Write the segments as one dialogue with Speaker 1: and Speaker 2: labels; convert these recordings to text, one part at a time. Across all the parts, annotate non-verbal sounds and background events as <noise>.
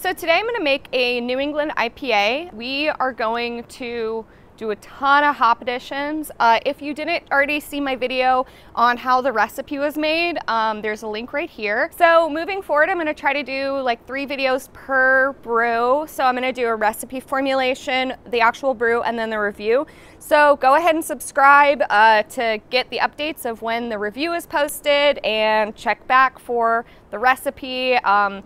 Speaker 1: So today I'm gonna make a New England IPA. We are going to do a ton of hop additions. Uh, if you didn't already see my video on how the recipe was made, um, there's a link right here. So moving forward, I'm gonna try to do like three videos per brew. So I'm gonna do a recipe formulation, the actual brew, and then the review. So go ahead and subscribe uh, to get the updates of when the review is posted and check back for the recipe. Um,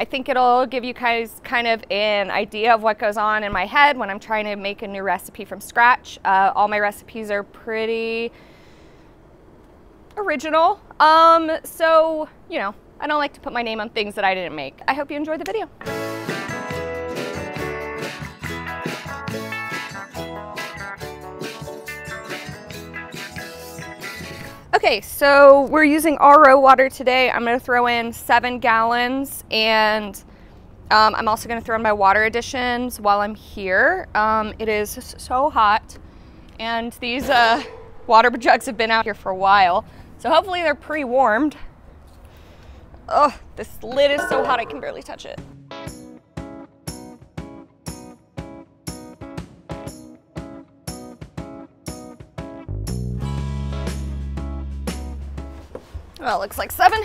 Speaker 1: I think it'll give you guys kind of an idea of what goes on in my head when I'm trying to make a new recipe from scratch. Uh, all my recipes are pretty original. Um, so, you know, I don't like to put my name on things that I didn't make. I hope you enjoy the video. Okay, so we're using RO water today. I'm gonna throw in seven gallons and um, I'm also gonna throw in my water additions while I'm here. Um, it is so hot and these uh, water <laughs> jugs have been out here for a while. So hopefully they're pre-warmed. Oh, this lid is so hot I can barely touch it. Well, looks like seven.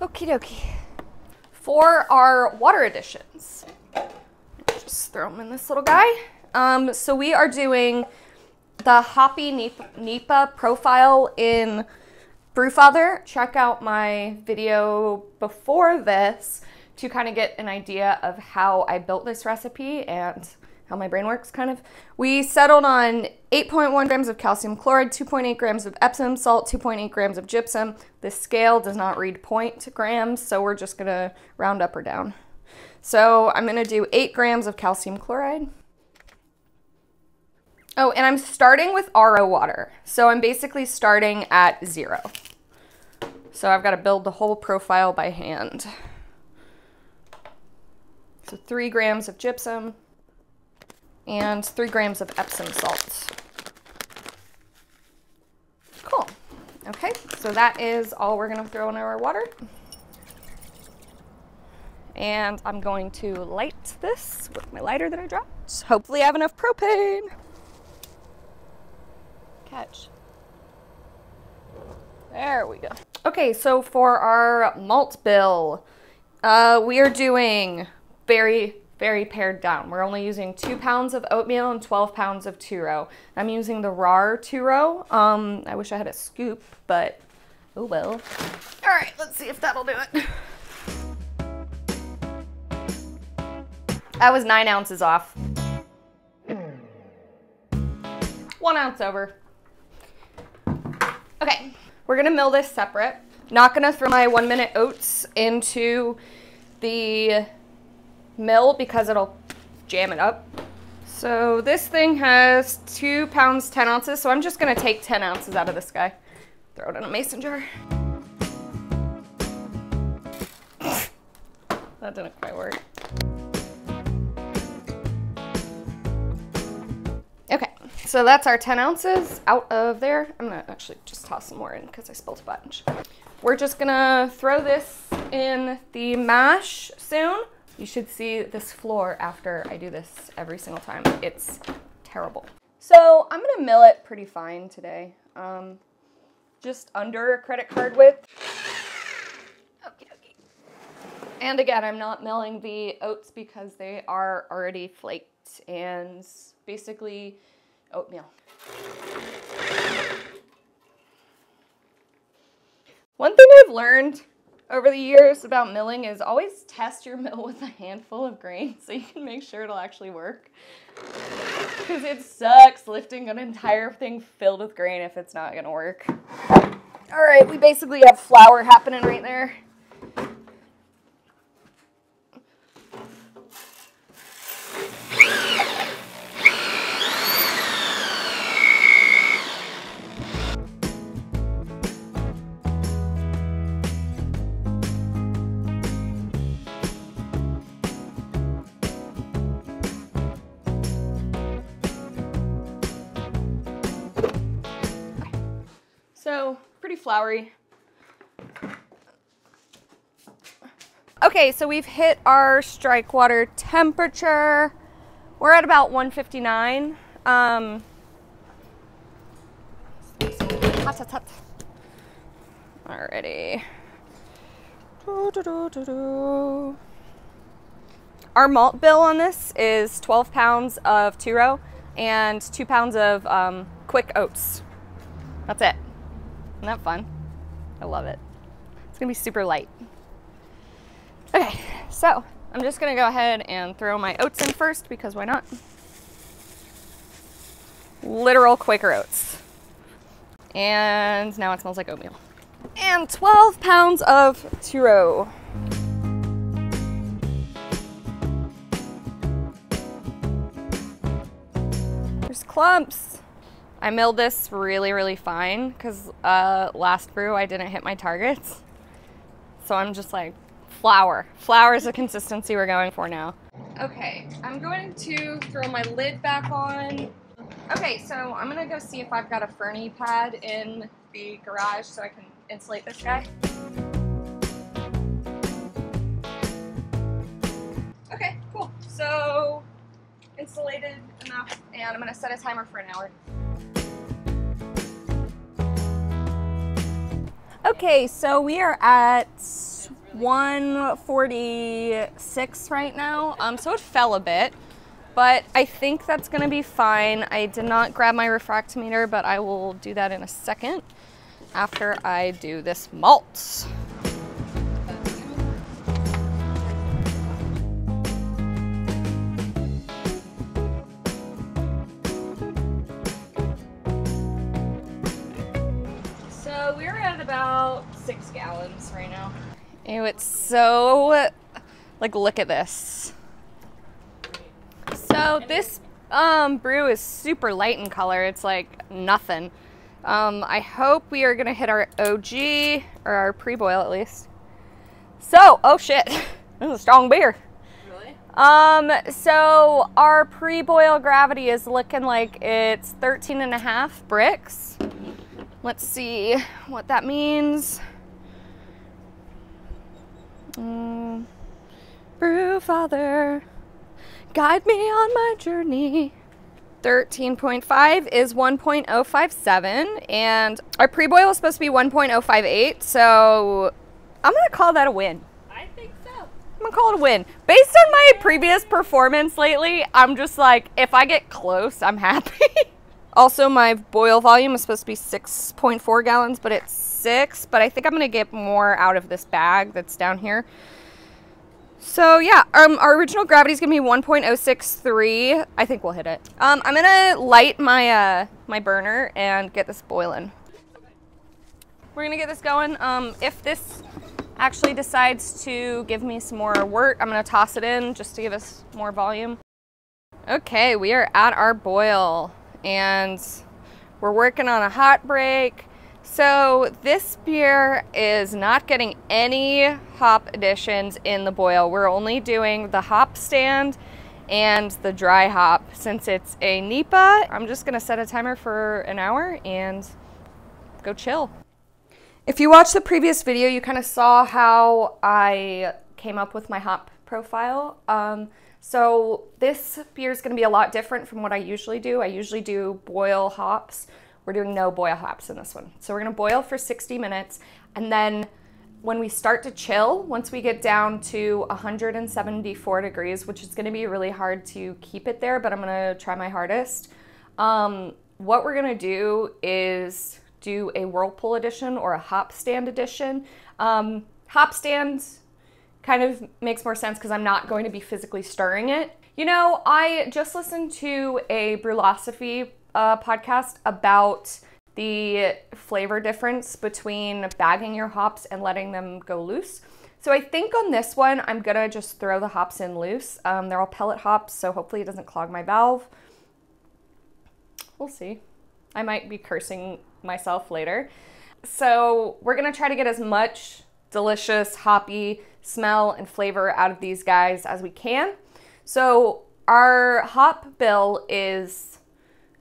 Speaker 1: Okie dokie. For our water additions, just throw them in this little guy. Um, so we are doing the Hoppy NEIPA profile in Brewfather. Check out my video before this to kind of get an idea of how I built this recipe and how my brain works, kind of. We settled on 8.1 grams of calcium chloride, 2.8 grams of Epsom salt, 2.8 grams of gypsum. This scale does not read point grams, so we're just gonna round up or down. So I'm gonna do 8 grams of calcium chloride. Oh, and I'm starting with RO water. So I'm basically starting at zero. So I've got to build the whole profile by hand. So three grams of gypsum, and three grams of Epsom salt. Cool. Okay, so that is all we're gonna throw in our water. And I'm going to light this with my lighter that I dropped. Hopefully I have enough propane. Catch. There we go. Okay, so for our malt bill, uh, we are doing very very pared down. We're only using two pounds of oatmeal and 12 pounds of two-row. I'm using the Rahr two-row. Um, I wish I had a scoop, but oh well. All right, let's see if that'll do it. That was nine ounces off. One ounce over. Okay, we're gonna mill this separate. Not gonna throw my one minute oats into the mill because it'll jam it up. So this thing has two pounds, 10 ounces. So I'm just gonna take 10 ounces out of this guy. Throw it in a mason jar. that didn't quite work. Okay, so that's our 10 ounces out of there. I'm gonna actually just toss some more in because I spilled a bunch. We're just gonna throw this in the mash soon. You should see this floor after I do this every single time. It's terrible. So I'm gonna mill it pretty fine today. Um, just under a credit card width. Okay, okay. And again, I'm not milling the oats because they are already flaked and basically oatmeal. One thing I've learned over the years about milling is always test your <laughs> mill with a handful of grain so you can make sure it'll actually work. Because it sucks lifting an entire thing filled with grain if it's not gonna work. All right, we basically have flour happening right there. Floury. Okay, so we've hit our strike water temperature. We're at about 159. Um, hot, hot, hot. Alrighty. Our malt bill on this is 12 pounds of two row and two pounds of um, quick oats. That's it. Isn't that fun? I love it. It's gonna be super light. Okay, so I'm just gonna go ahead and throw my oats in first because why not? Literal Quaker oats. And now it smells like oatmeal. And 12 pounds of two row. There's clumps. I milled this really, really fine because uh, last brew I didn't hit my targets. So I'm just like, flour. Flour is the consistency we're going for now. Okay, I'm going to throw my lid back on. Okay, so I'm gonna go see if I've got a Fernie pad in the garage so I can insulate this guy. Okay, cool. So insulated enough and I'm gonna set a timer for an hour. Okay, so we are at 146 right now. Um, so it fell a bit, but I think that's gonna be fine. I did not grab my refractometer, but I will do that in a second after I do this malt. Ew, it's so, like, look at this. So this um, brew is super light in color. It's like nothing. Um, I hope we are gonna hit our OG, or our pre-boil at least. So, oh shit, <laughs> this is a strong beer.
Speaker 2: Really?
Speaker 1: Um, so our pre-boil gravity is looking like it's 13 and a half Brix. Let's see what that means. Mm. Brewfather, guide me on my journey. 13.5 is 1.057, and our pre-boil is supposed to be 1.058, so I'm gonna call that a win.
Speaker 2: I think so.
Speaker 1: I'm gonna call it a win. Based on my previous performance lately, I'm just like, if I get close, I'm happy. <laughs> also, my boil volume is supposed to be 6.4 gallons, but it's six, but I think I'm gonna get more out of this bag that's down here. So yeah, um, our original gravity is gonna be 1.063. I think we'll hit it. Um, I'm gonna light my uh, my burner and get this boiling. We're gonna get this going. Um, if this actually decides to give me some more wort, I'm gonna toss it in just to give us more volume. Okay, we are at our boil and we're working on a hot break. So this beer is not getting any hop additions in the boil. We're only doing the hop stand and the dry hop. Since it's a NEIPA, I'm just gonna set a timer for an hour and go chill. If you watched the previous video, you kind of saw how I came up with my hop profile. Um, so this beer is gonna be a lot different from what I usually do. I usually do boil hops we're doing no boil hops in this one. So we're gonna boil for 60 minutes and then when we start to chill, once we get down to 174 degrees, which is gonna be really hard to keep it there, but I'm gonna try my hardest. Um, what we're gonna do is do a whirlpool edition or a hop stand edition. Um, hop stand kind of makes more sense because I'm not going to be physically stirring it. You know, I just listened to a Brülosophy uh, podcast about the flavor difference between bagging your hops and letting them go loose. So I think on this one, I'm gonna just throw the hops in loose. Um, they're all pellet hops, so hopefully it doesn't clog my valve. We'll see. I might be cursing myself later. So we're gonna try to get as much delicious hoppy smell and flavor out of these guys as we can. So our hop bill is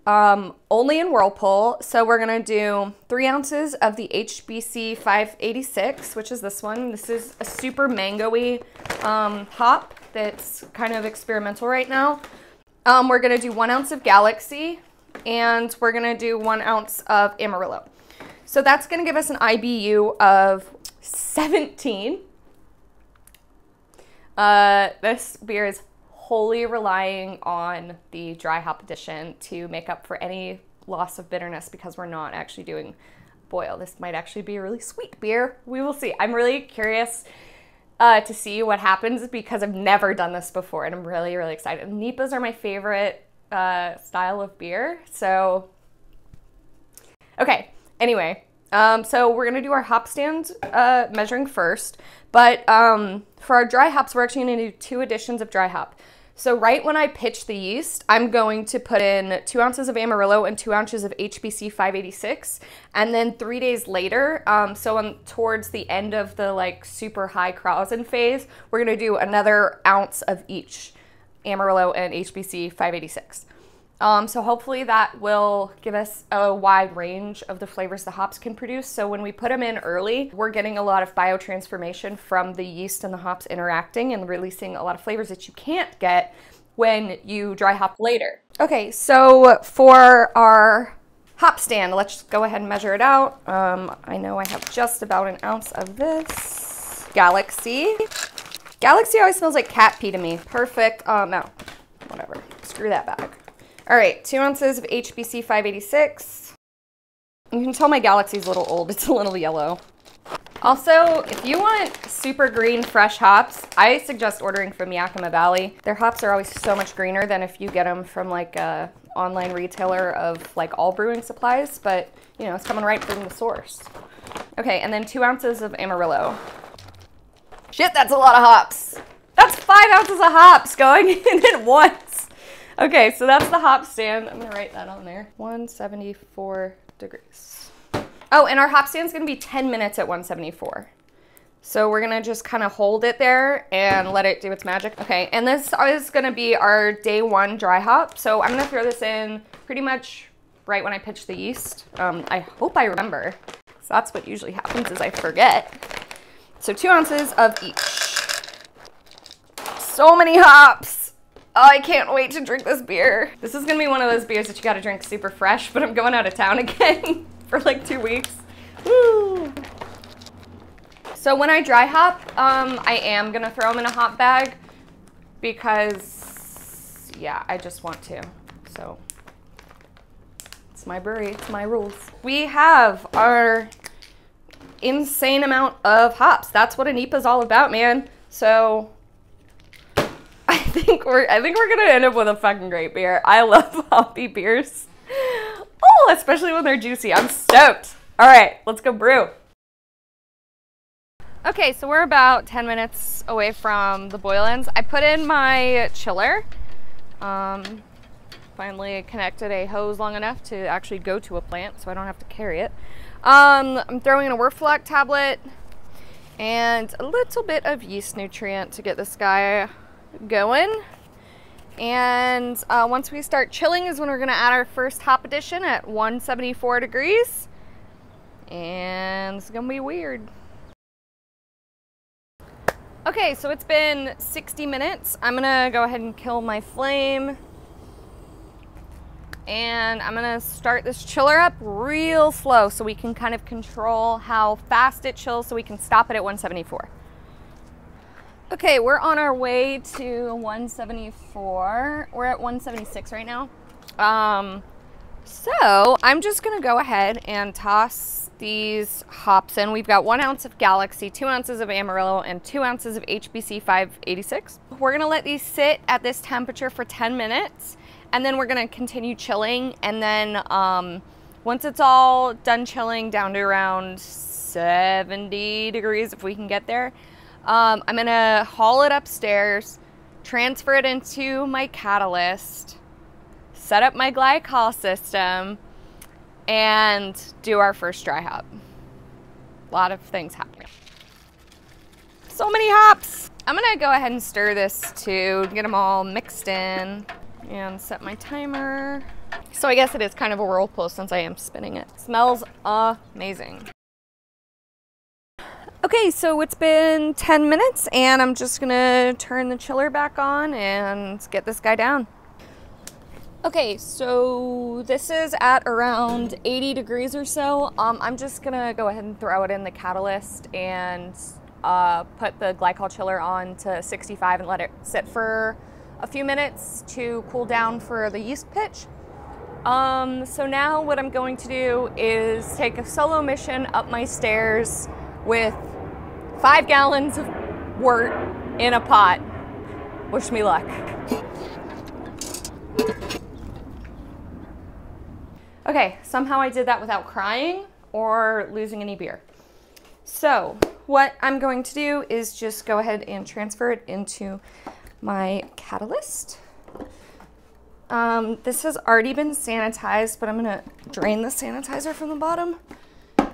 Speaker 1: um, only in Whirlpool. So we're gonna do three ounces of the HBC 586, which is this one. This is a super mangoey um, hop that's kind of experimental right now. Um, we're gonna do one ounce of Galaxy and we're gonna do one ounce of Amarillo. So that's gonna give us an IBU of 17. Uh, this beer is wholly relying on the dry hop addition to make up for any loss of bitterness because we're not actually doing boil. This might actually be a really sweet beer. We will see. I'm really curious uh, to see what happens because I've never done this before and I'm really, really excited. NEIPAs are my favorite uh, style of beer. So, okay, anyway, um, so we're gonna do our hop stand uh, measuring first, but um, for our dry hops, we're actually gonna do two additions of dry hop. So right when I pitch the yeast, I'm going to put in two ounces of Amarillo and two ounces of HBC 586. And then three days later, um, so on towards the end of the like super high Krausen phase, we're gonna do another ounce of each Amarillo and HBC 586. Um, so hopefully that will give us a wide range of the flavors the hops can produce. So when we put them in early, we're getting a lot of biotransformation from the yeast and the hops interacting and releasing a lot of flavors that you can't get when you dry hop later. Okay, so for our hop stand, let's go ahead and measure it out. Um, I know I have just about an ounce of this. Galaxy. Galaxy always smells like cat pee to me. Perfect. Oh, no. Whatever. Screw that bag. All right, two ounces of HBC 586. You can tell my Galaxy's a little old. It's a little yellow. Also, if you want super green fresh hops, I suggest ordering from Yakima Valley. Their hops are always so much greener than if you get them from like a online retailer of like all brewing supplies, but you know, it's coming right from the source. Okay, and then two ounces of Amarillo. Shit, that's a lot of hops. That's five ounces of hops going <laughs> in at once. Okay, so that's the hop stand. I'm gonna write that on there. 174 degrees. Oh, and our hop stand's gonna be 10 minutes at 174. So we're gonna just kind of hold it there and let it do its magic. Okay, and this is gonna be our day one dry hop. So I'm gonna throw this in pretty much right when I pitch the yeast. Um, I hope I remember. So that's what usually happens is I forget. So two ounces of each. So many hops. Oh, I can't wait to drink this beer. This is gonna be one of those beers that you gotta drink super fresh, but I'm going out of town <laughs> again for like two weeks. Woo! So when I dry hop, um, I am gonna throw them in a hop bag because, yeah, I just want to. So it's my brewery, it's my rules. We have our insane amount of hops. That's what a NEIPA is all about, man. So think we're I think we're gonna end up with a fucking great beer. I love <laughs> hoppy beers. Oh, especially when they're juicy. I'm stoked. All right, let's go brew. Okay, so we're about 10 minutes away from the boil ends. I put in my chiller. Um, finally connected a hose long enough to actually go to a plant so I don't have to carry it. Um, I'm throwing in a Whirlfloc tablet and a little bit of yeast nutrient to get this guy going. And uh, once we start chilling is when we're gonna add our first hop addition at 174 degrees. And it's gonna be weird. Okay, so it's been 60 minutes. I'm gonna go ahead and kill my flame. And I'm gonna start this chiller up real slow so we can kind of control how fast it chills so we can stop it at 174. Okay, we're on our way to 174. We're at 176 right now. Um, so I'm just gonna go ahead and toss these hops in. We've got one ounce of Galaxy, two ounces of Amarillo, and two ounces of HBC 586. We're gonna let these sit at this temperature for 10 minutes, and then we're gonna continue chilling. And then um, once it's all done chilling down to around 70 degrees, if we can get there, um, I'm gonna haul it upstairs, transfer it into my catalyst, set up my glycol system, and do our first dry hop. A lot of things happening. So many hops! I'm gonna go ahead and stir this to get them all mixed in and set my timer. So I guess it is kind of a whirlpool since I am spinning it. Smells amazing. Okay, so it's been 10 minutes and I'm just gonna turn the chiller back on and get this guy down. Okay, so this is at around 80 degrees or so. Um, I'm just gonna go ahead and throw it in the catalyst and uh, put the glycol chiller on to 65 and let it sit for a few minutes to cool down for the yeast pitch. Um, so now what I'm going to do is take a solo mission up my stairs with five gallons of wort in a pot. Wish me luck. Okay, somehow I did that without crying or losing any beer. So what I'm going to do is just go ahead and transfer it into my catalyst. Um, this has already been sanitized, but I'm gonna drain the sanitizer from the bottom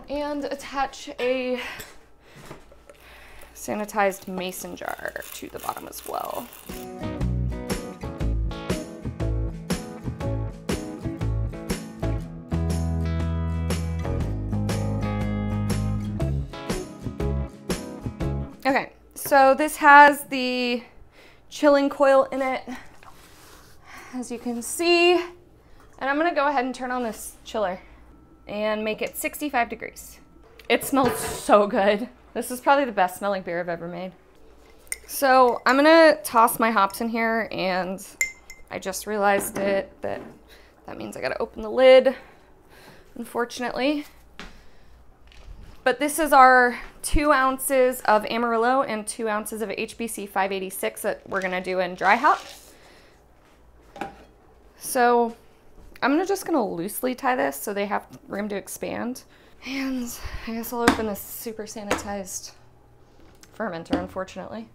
Speaker 1: and attach a sanitized mason jar to the bottom as well. Okay, so this has the chilling coil in it, as you can see. And I'm gonna go ahead and turn on this chiller and make it 65 degrees. It smells so good. This is probably the best smelling beer I've ever made. So I'm gonna toss my hops in here and I just realized it that that means I gotta open the lid, unfortunately. But this is our two ounces of Amarillo and two ounces of HBC 586 that we're gonna do in dry hop. So I'm gonna just gonna loosely tie this so they have room to expand. And I guess I'll open this super sanitized fermenter, unfortunately.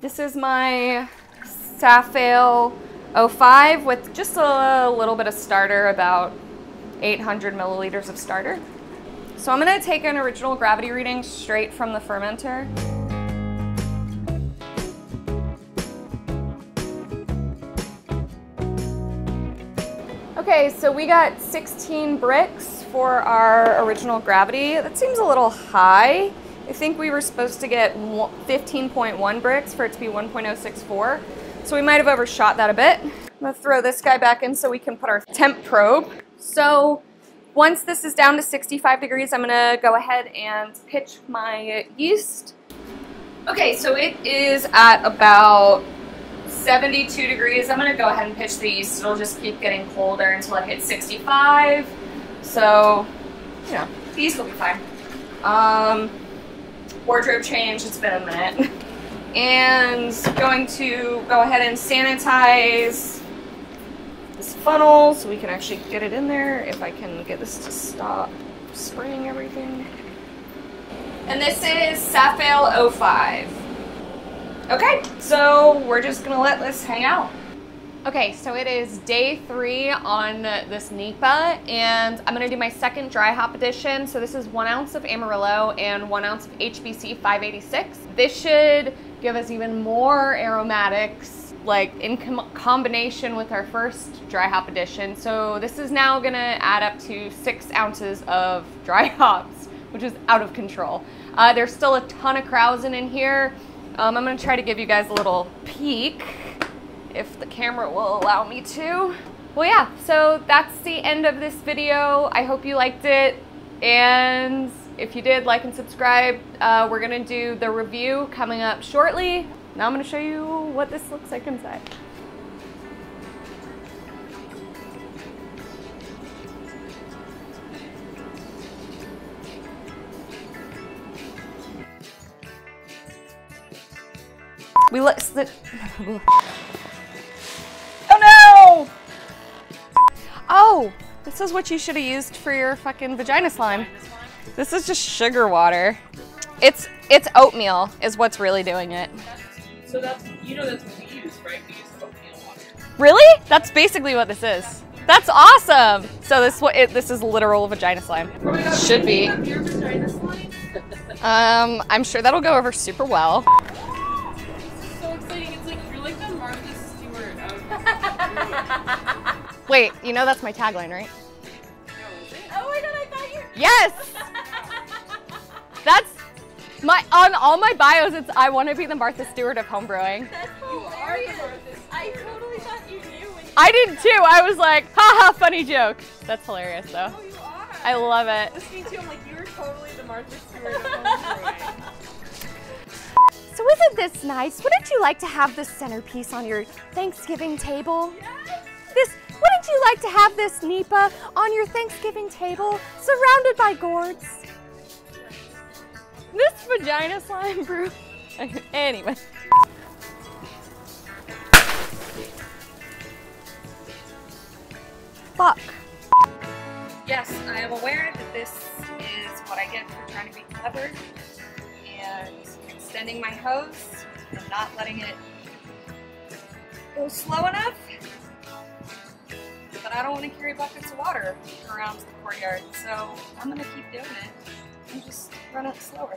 Speaker 1: This is my Safale 05 with just a little bit of starter, about 800 milliliters of starter. So I'm gonna take an original gravity reading straight from the fermenter. Okay, so we got 16 Brix for our original gravity. That seems a little high. I think we were supposed to get 15.1 Brix for it to be 1.064. So we might have overshot that a bit. I'm gonna throw this guy back in so we can put our temp probe. So once this is down to 65 degrees, I'm gonna go ahead and pitch my yeast. Okay, so it is at about 72 degrees. I'm gonna go ahead and pitch the yeast. It'll just keep getting colder until it hits 65. So, you know, will be fine. Um, wardrobe change, it's been a minute. <laughs> and going to go ahead and sanitize this funnel so we can actually get it in there if I can get this to stop spraying everything. And this is Safale 05. Okay, so we're just gonna let this hang out. Okay, so it is day three on this NEIPA, and I'm gonna do my second dry hop edition. So this is one ounce of Amarillo and one ounce of HBC 586. This should give us even more aromatics, like in com combination with our first dry hop edition. So this is now gonna add up to six ounces of <laughs> dry hops, which is out of control. Uh, there's still a ton of krausen in here. Um, I'm gonna try to give you guys a little peek if the camera will allow me to. Well, yeah, so that's the end of this video. I hope you liked it. And if you did, like and subscribe. Uh, we're gonna do the review coming up shortly. Now I'm gonna show you what this looks like inside. We let <laughs> Oh no! Oh, this is what you should have used for your fucking vagina slime. This is just sugar water. It's it's oatmeal is what's really doing it.
Speaker 2: So that's you know that's what we use, right? We use oatmeal water.
Speaker 1: Really? That's basically what this is. That's awesome. So this what it, this is literal vagina slime.
Speaker 2: Oh God,
Speaker 1: Should be.
Speaker 2: Your vagina slime?
Speaker 1: Um, I'm sure that'll go over super well. Wait, you know that's my tagline, right?
Speaker 2: Oh my god, I thought you.
Speaker 1: Yes! <laughs> That's my on all my bios. It's I want to be the Martha Stewart of homebrewing.
Speaker 2: That's hilarious. I totally thought you knew when you.
Speaker 1: I did too. I was like, haha, funny joke. That's hilarious though.
Speaker 2: Oh, you are.
Speaker 1: I love it.
Speaker 2: Listening to, I'm like, you're totally the Martha Stewart of homebrewing. <laughs>
Speaker 1: So isn't this nice? Wouldn't you like to have this centerpiece on your Thanksgiving table? This wouldn't you like to have this NEIPA on your Thanksgiving table, surrounded by gourds? This vagina slime brew. <laughs> anyway. Fuck.
Speaker 3: Yes, I am aware that this is what I get for trying to be clever and extending my hose and not letting it go slow enough. But I don't want to carry buckets of water around the courtyard, so I'm gonna keep doing it and just run it slower.